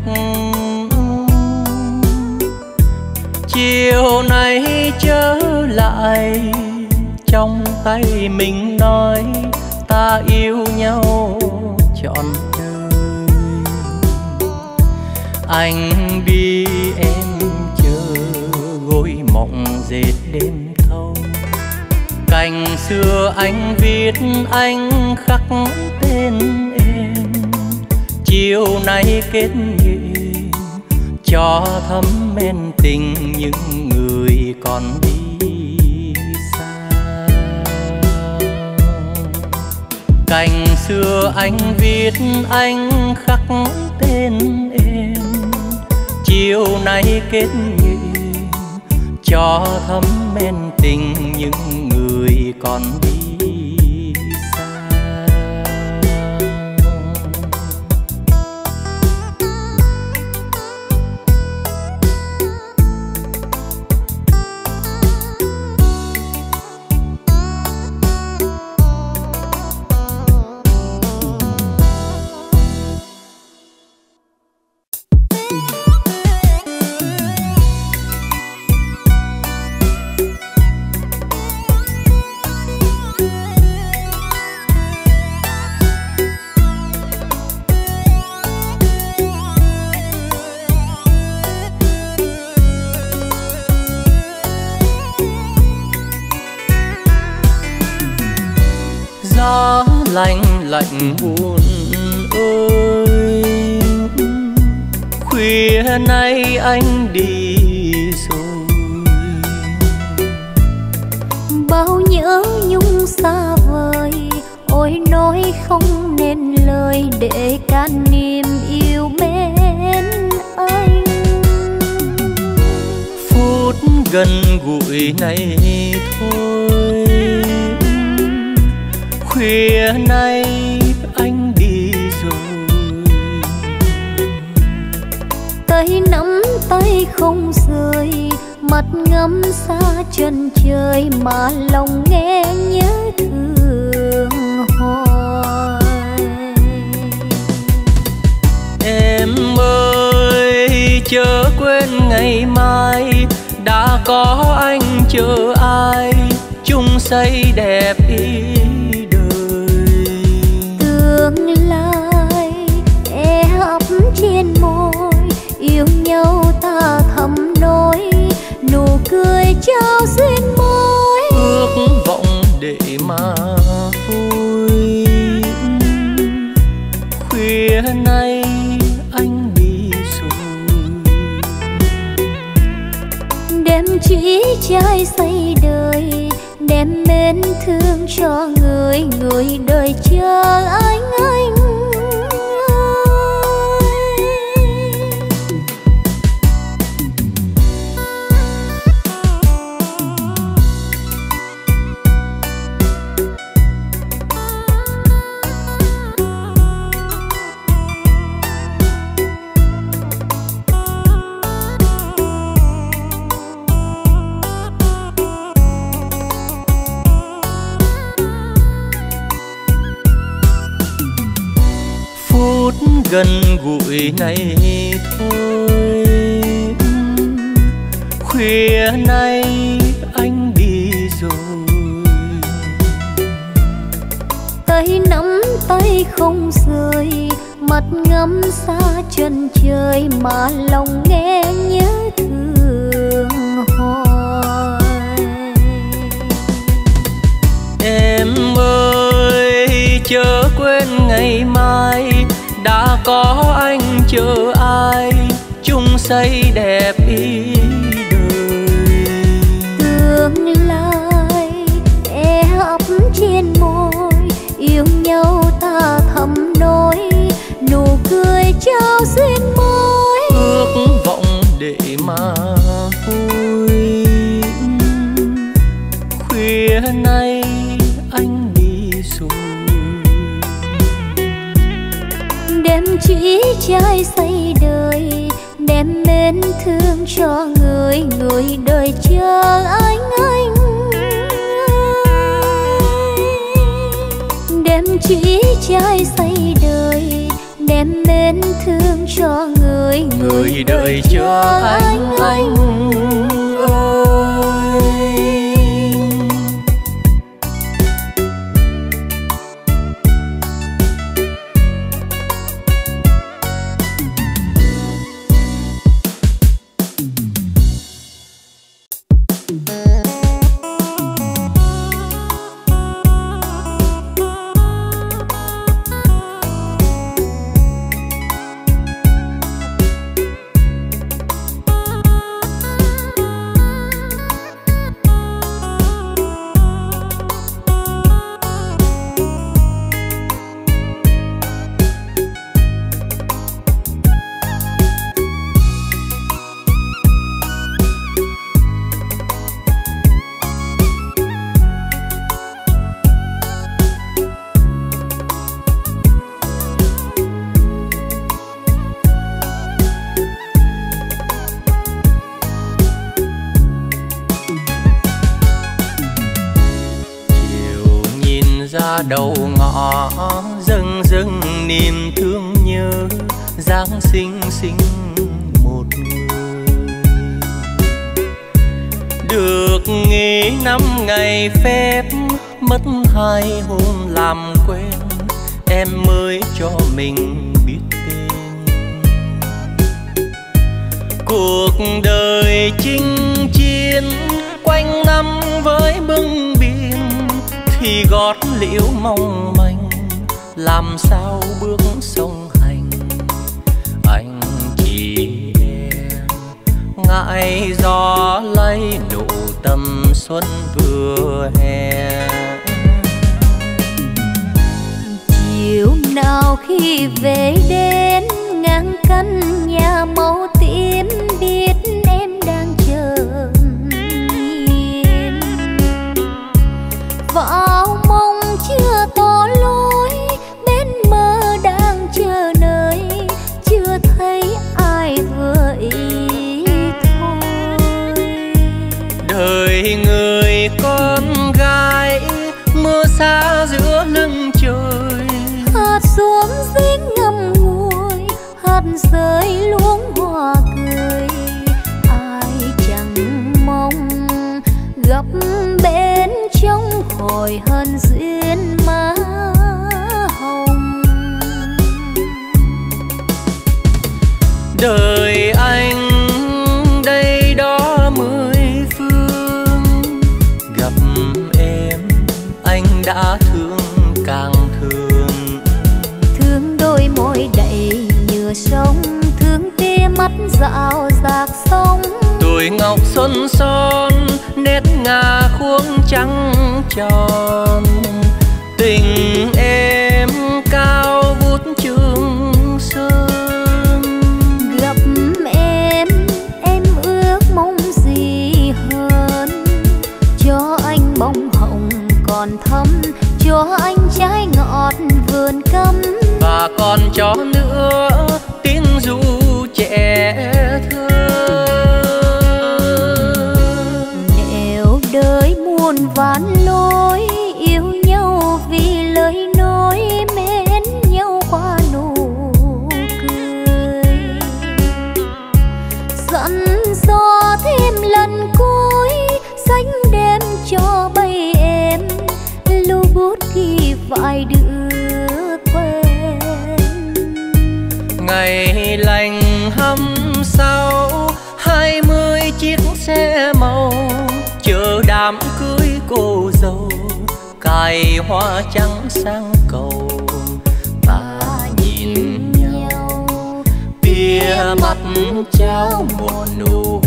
Chiều nay trở lại trong tay mình nói, ta yêu nhau trọn đời. Anh đi em chờ gối mộng dệt đêm thâu. Cành xưa anh viết, anh khắc tên em. Chiều nay kết nghĩa, cho thấm men tình những người còn đi cành xưa anh viết anh khắc tên em. Chiều nay kết nghĩa cho thấm men tình những người còn đi. Lời để can niềm yêu mến anh. Phút gần gũi này thôi. Khuya nay anh đi rồi. Tay nắm tay không rời mặt ngắm xa chân trời mà lòng nghe nhớ chớ quên ngày mai. Đã có anh chờ ai chung xây đẹp ý. Đời đầu ngõ dâng dâng niềm thương nhớ giáng sinh sinh một người. Được nghỉ năm ngày phép, mất hai hôm làm quen, em mới cho mình biết tên. Cuộc đời chinh chiến quanh năm với bưng thì gót liễu mong manh, làm sao bước sông hành? Anh chỉ em ngại gió lấy nụ tâm xuân vừa hè. Chiều nào khi về đến ngang căn rơi luôn. não hoa trắng sang cầu. Ta nhìn nhau tia mắt trao một nụ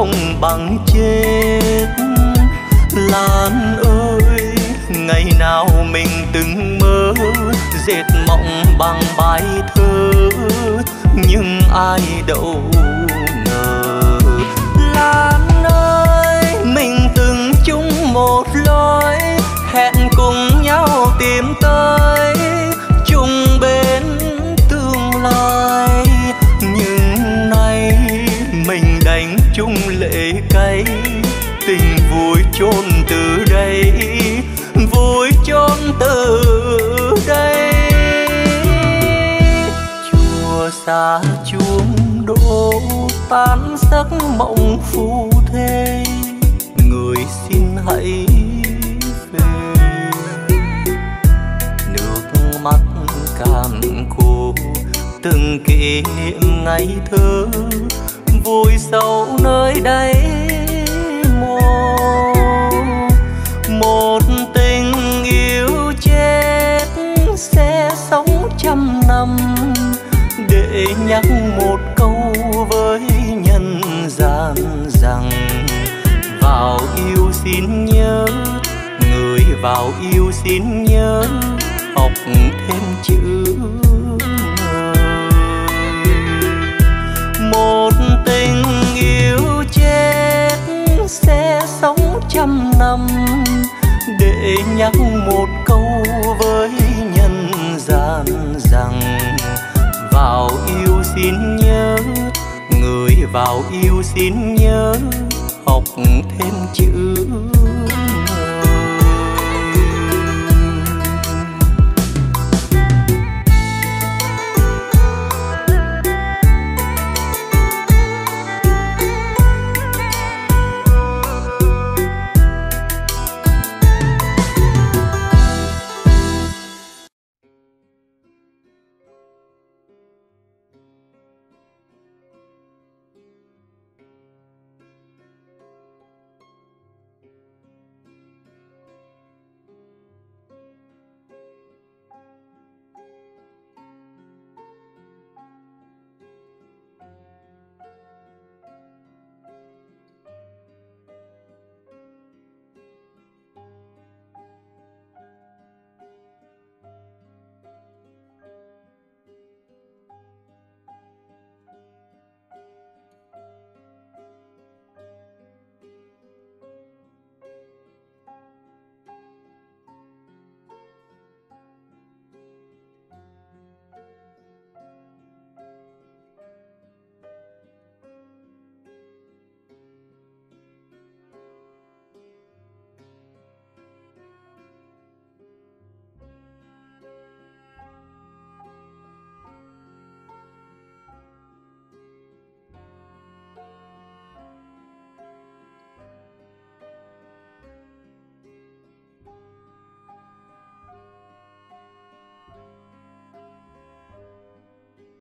không bằng chết. Lan ơi, ngày nào mình từng mơ, dệt mộng bằng bài thơ. Nhưng ai đâu ngờ. Lan ơi, mình từng chung một lối, hẹn cùng nhau tìm tới. Chung bên tương lai. Đây tình vui chôn từ đây, vui chôn từ đây. Chùa xa chuông đổ tan giấc mộng phù thê, người xin hãy về. Nước mắt cạn khô, từng kỷ niệm ngày thơ, vui sâu nơi đây. Nhắc một câu với nhân gian rằng, vào yêu xin nhớ, người vào yêu xin nhớ, học thêm chữ một tình yêu chết sẽ sống trăm năm, để nhắc một câu với nhân gian rằng, vào yêu xin nhớ người vào yêu xin nhớ học thêm chữ.